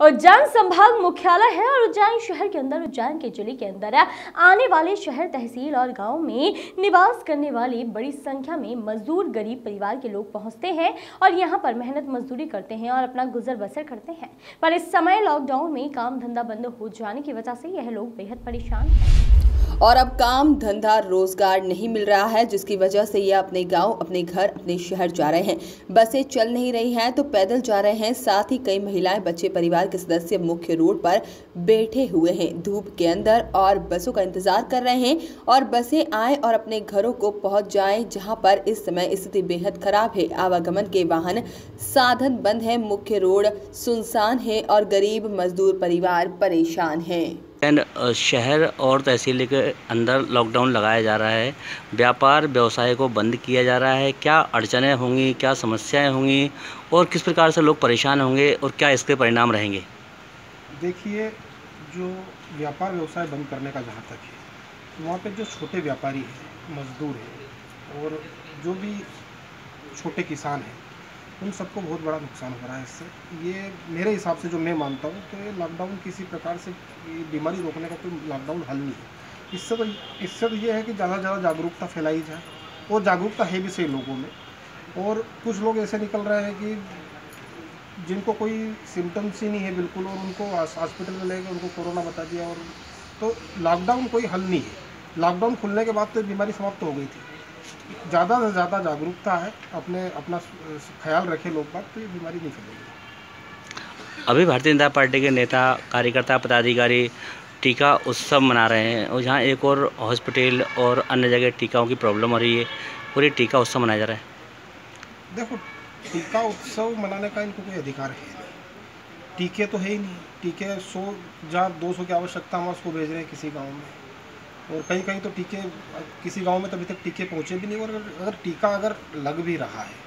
उज्जैन संभाग मुख्यालय है और उज्जैन शहर के अंदर, उज्जैन के ज़िले के अंदर आने वाले शहर तहसील और गाँव में निवास करने वाले बड़ी संख्या में मजदूर, गरीब परिवार के लोग पहुँचते हैं और यहाँ पर मेहनत मजदूरी करते हैं और अपना गुजर बसर करते हैं। पर इस समय लॉकडाउन में काम धंधा बंद हो जाने की वजह से यह लोग बेहद परेशान हैं। और अब काम, धंधा, रोज़गार नहीं मिल रहा है, जिसकी वजह से ये अपने गाँव, अपने घर, अपने शहर जा रहे हैं। बसें चल नहीं रही हैं तो पैदल जा रहे हैं। साथ ही कई महिलाएँ बच्चे परिवार के सदस्य मुख्य रोड पर बैठे हुए हैं। धूप के अंदर और बसों का इंतज़ार कर रहे हैं और बसें आए और अपने घरों को पहुँच जाएँ, जहाँ पर इस समय स्थिति बेहद खराब है। आवागमन के वाहन साधन बंद है, मुख्य रोड सुनसान है और गरीब मजदूर परिवार परेशान हैं। एंड शहर और तहसील के अंदर लॉकडाउन लगाया जा रहा है। व्यापार, व्यवसाय को बंद किया जा रहा है। क्या अड़चनें होंगी? क्या समस्याएँ होंगी? और किस प्रकार से लोग परेशान होंगे? और क्या इसके परिणाम रहेंगे? देखिए, जो व्यापार, व्यवसाय बंद करने का जहाँ तक है, वहाँ पे जो छोटे व्यापारी हैं, मजदूर हैं, और जो भी छोटे किसान हैं उन सबको बहुत बड़ा नुकसान हो रहा है इससे। ये मेरे हिसाब से जो मैं मानता हूँ तो ये लॉकडाउन किसी प्रकार से बीमारी रोकने का कोई लॉकडाउन हल नहीं है। इससे तो इससे तो ये है कि ज़्यादा से ज़्यादा जागरूकता फैलाई जाए। और जागरूकता है भी सही लोगों में। और कुछ लोग ऐसे निकल रहे हैं कि जिनको कोई सिम्टम्स ही नहीं है बिल्कुल और उनको हॉस्पिटल में ले गए उनको कोरोना बता दिया और तो लॉकडाउन कोई हल नहीं है। लॉकडाउन खुलने के बाद तो बीमारी समाप्त हो गई थी। ज़्यादा से ज़्यादा जागरूकता है अपने अपना ख्याल रखे लोग बात तो ये बीमारी नहीं फैलेगी। अभी भारतीय जनता पार्टी के नेता कार्यकर्ता पदाधिकारी टीका उत्सव मना रहे हैं और जहाँ एक और हॉस्पिटल और अन्य जगह टीकाओं की प्रॉब्लम हो रही है और ये टीका उत्सव मनाया जा रहा है। देखो टीका उत्सव मनाने का इनको कोई अधिकार है नहीं। टीके तो है ही नहीं। टीके सौ जहाँ दो सौ की आवश्यकता हम उसको भेज रहे हैं किसी गाँव में। और कहीं कहीं तो टीके, किसी गाँव में तो अभी तक टीके पहुँचे भी नहीं, और अगर टीका अगर लग भी रहा है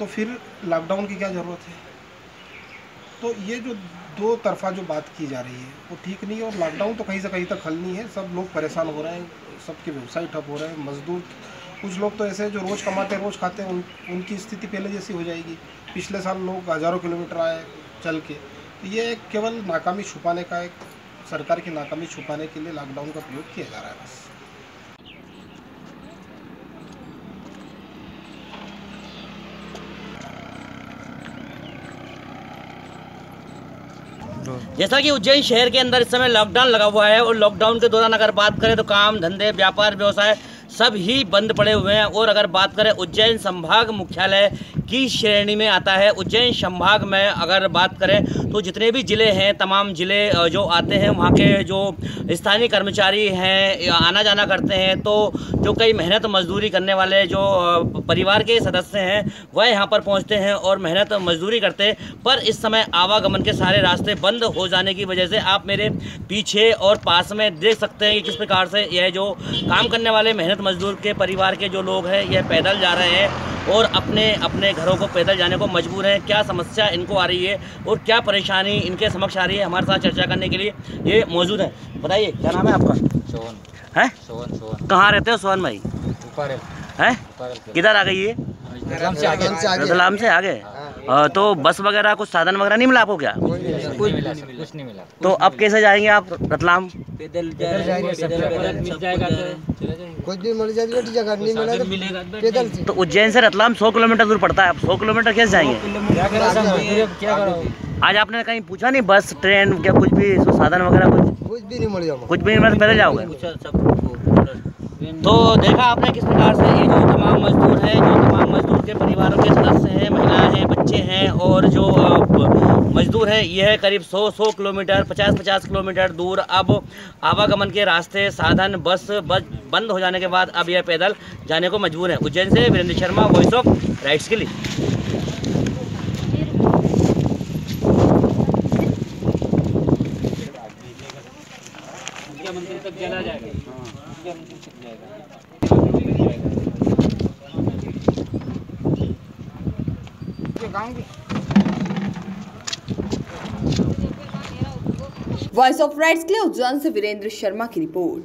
तो फिर लॉकडाउन की क्या ज़रूरत है? तो ये जो दो तरफा जो बात की जा रही है, वो ठीक नहीं है, और लॉकडाउन तो कहीं से कहीं तक हल नहीं है। सब लोग परेशान हो रहे हैं, सबके व्यवसाय ठप हो रहे हैं, मजदूर, कुछ लोग तो ऐसे जो रोज़ कमाते रोज़ खाते हैं, उन उनकी स्थिति पहले जैसी हो जाएगी। पिछले साल लोग हज़ारों किलोमीटर आए चल के। तो ये केवल नाकामी छुपाने का एक सरकार की नाकामी छुपाने के लिए लॉकडाउन का प्रयोग किया जा रहा है। जैसा कि उज्जैन शहर के अंदर इस समय लॉकडाउन लगा हुआ है और लॉकडाउन के दौरान अगर बात करें तो काम, धंधे, व्यापार, व्यवसाय सब ही बंद पड़े हुए हैं। और अगर बात करें उज्जैन संभाग मुख्यालय की श्रेणी में आता है। उज्जैन संभाग में अगर बात करें तो जितने भी ज़िले हैं, तमाम ज़िले जो आते हैं, वहाँ के जो स्थानीय कर्मचारी हैं आना जाना करते हैं तो जो कई मेहनत मजदूरी करने वाले जो परिवार के सदस्य हैं, वह यहाँ पर पहुँचते हैं और मेहनत मजदूरी करते पर इस समय आवागमन के सारे रास्ते बंद हो जाने की वजह से आप मेरे पीछे और पास में देख सकते हैं कि किस प्रकार से यह जो काम करने वाले मेहनत मजदूर के परिवार के जो लोग हैं, यह पैदल जा रहे हैं। और अपने अपने घरों को पैदल जाने को मजबूर हैं। क्या समस्या इनको आ रही है और क्या परेशानी इनके समक्ष आ रही है हमारे साथ चर्चा करने के लिए ये मौजूद है। बताइए क्या नाम है आपका? सोहन। है? सोहन सोहन। कहाँ रहते हो सोहन भाई? हैं? है किधर आ गई ये? से आगे। रतलाम से आगे। आ, तो बस वगैरह कुछ साधन वगैरह नहीं मिला आपको क्या? कुछ नहीं मिला सर, कुछ नहीं मिला। तो अब कैसे जाएँगे आप रतलाम? कुछ भी मिल जगह नहीं मिला तो पैदल तो उज्जैन से रतलाम 100 किलोमीटर दूर पड़ता है आप 100 किलोमीटर कैसे जाएँगे? आज आपने कहीं पूछा नहीं बस ट्रेन क्या कुछ भी साधन वगैरह कुछ? कुछ भी नहीं मिल जाओ कुछ भी नहीं मिला तो पैदल जाओगे? तो देखा आपने किस प्रकार से ये जो तमाम मजदूर हैं जो तमाम मजदूर के परिवारों के सदस्य हैं महिलाएँ हैं बच्चे हैं और जो मजदूर हैं यह करीब 100 100 किलोमीटर 50 50 किलोमीटर दूर। अब आवागमन के रास्ते साधन बस बस बंद हो जाने के बाद अब यह पैदल जाने को मजबूर है। उज्जैन से Virendra Sharma voice of rights के लिए। वॉइस ऑफ़ राइट्स के लिए उज्जैन से वीरेंद्र शर्मा की रिपोर्ट।